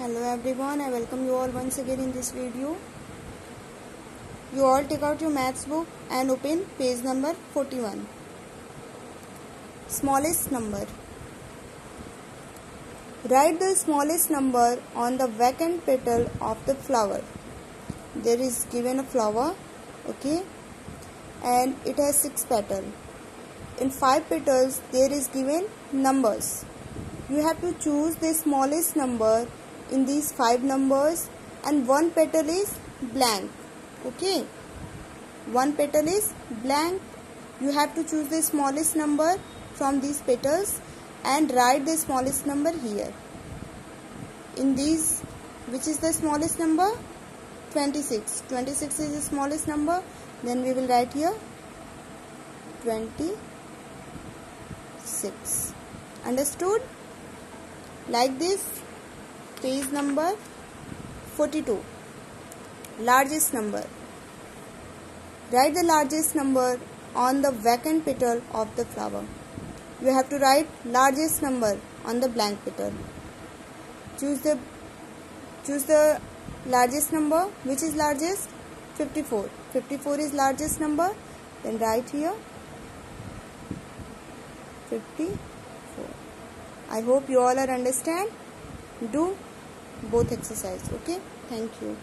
hello everyone i welcome you all once again in this video. You all take out your maths book and open page number 41 smallest number. Write the smallest number on the vacant petal of the flower. There is given a flower okay and it has six petals in five petals there is given numbers. You have to choose the smallest number in these five numbers and one petal is blank. Okay? One petal is blank. You have to choose the smallest number from these petals and write the smallest number here. In these which is the smallest number? 26 26 is the smallest number. Then we will write here 26 understood? Like this page number 42 largest number. Write the largest number on the vacant petal of the flower. You have to write largest number on the blank petal. Choose the choose the largest number. Which is largest? 54 54 is largest number. Then write here. 54 i hope you all are understand. Do both exercise okay? Thank you.